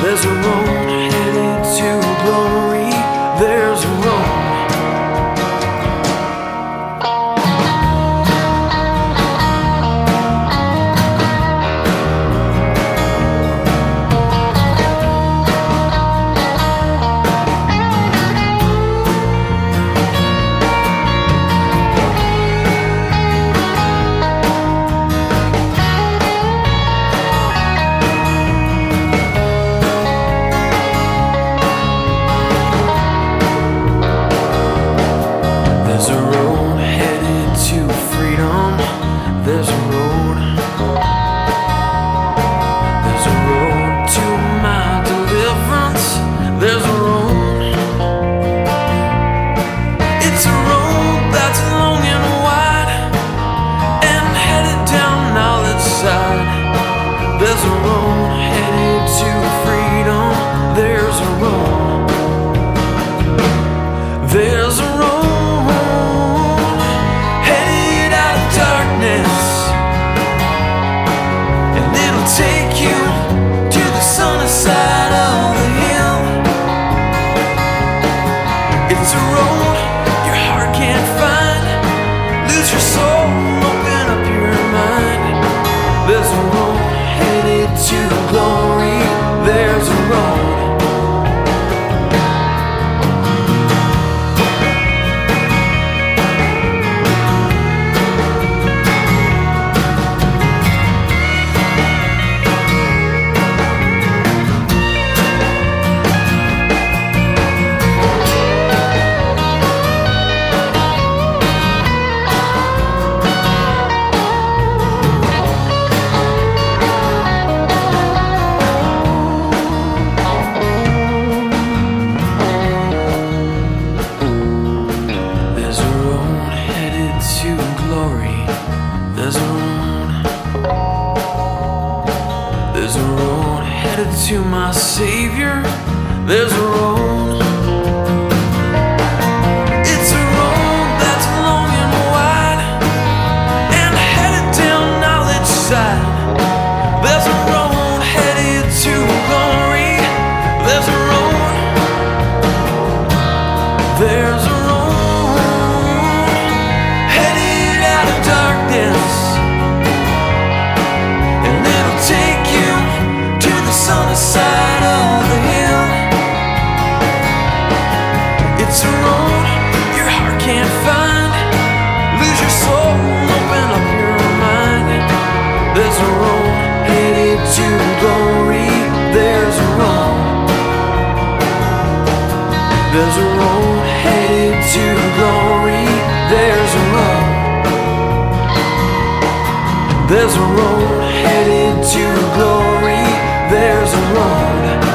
There's a road headed to lose a road your heart can't find. Lose your soul, open up your mind. There's a road headed to the glory. to glory. There's a road, there's a road headed to my Savior. There's a road. There's a road headed to glory. There's a road. There's a road headed to glory. There's a road.